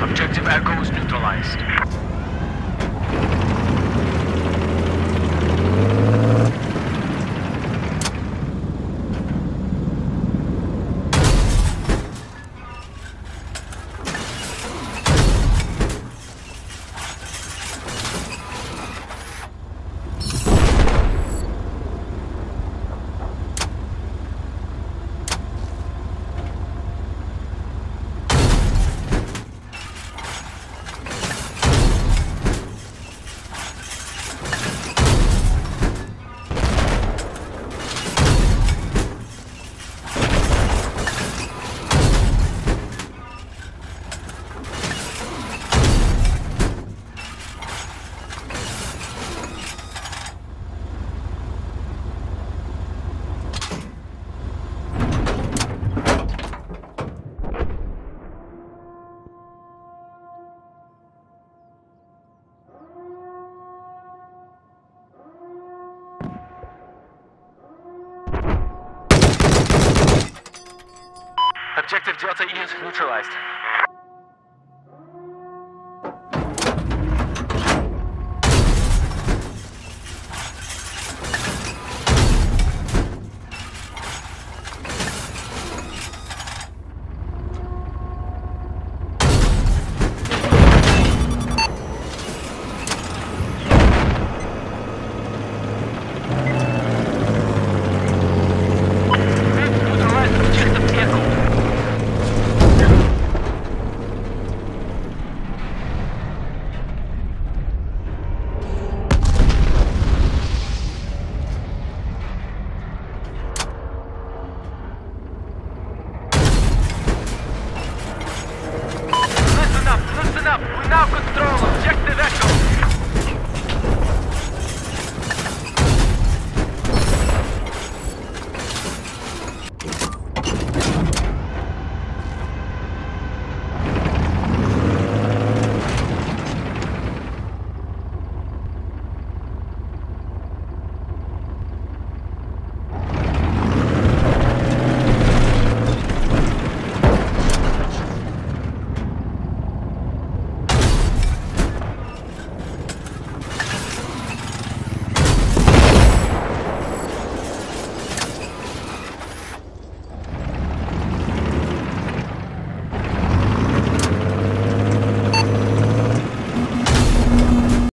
Objective Echo is neutralized. Objective Delta E is neutralized. Up. We now control objective Echo.